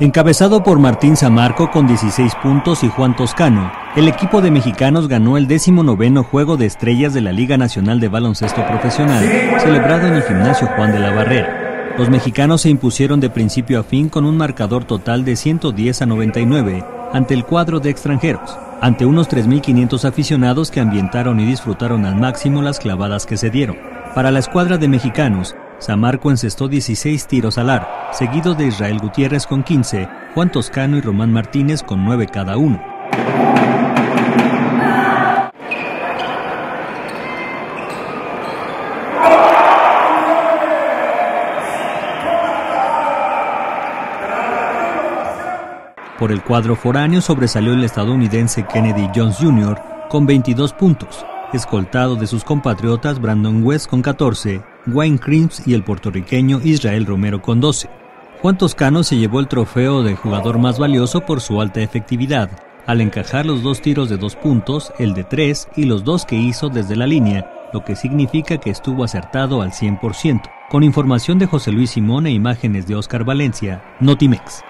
Encabezado por Martín Zamarco con 16 puntos y Juan Toscano, el equipo de mexicanos ganó el 19 Juego de Estrellas de la Liga Nacional de Baloncesto Profesional, celebrado en el gimnasio Juan de la Barrera. Los mexicanos se impusieron de principio a fin con un marcador total de 110 a 99 ante el cuadro de extranjeros, ante unos 3.500 aficionados que ambientaron y disfrutaron al máximo las clavadas que se dieron. Para la escuadra de mexicanos, Samarco encestó 16 tiros al ar, seguido de Israel Gutiérrez con 15, Juan Toscano y Román Martínez con 9 cada uno. Por el cuadro foráneo sobresalió el estadounidense Kennedy Jones Jr. con 22 puntos, escoltado de sus compatriotas Brandon West con 14, Wayne Crims y el puertorriqueño Israel Romero con 12. Juan Toscano se llevó el trofeo de jugador más valioso por su alta efectividad, al encajar los dos tiros de dos puntos, el de tres y los dos que hizo desde la línea, lo que significa que estuvo acertado al 100%. Con información de José Luis Simón e imágenes de Oscar Valencia, Notimex.